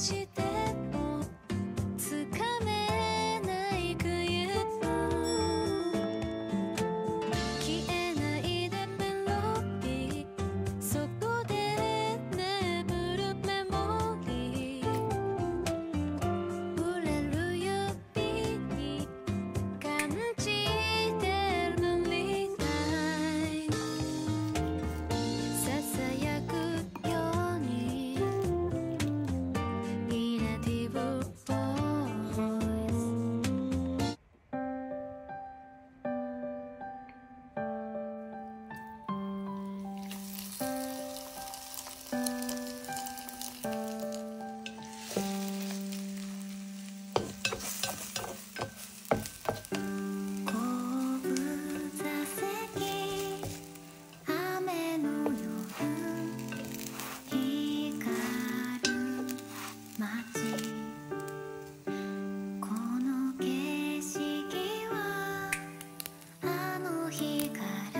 して日が